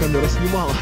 камера снимала.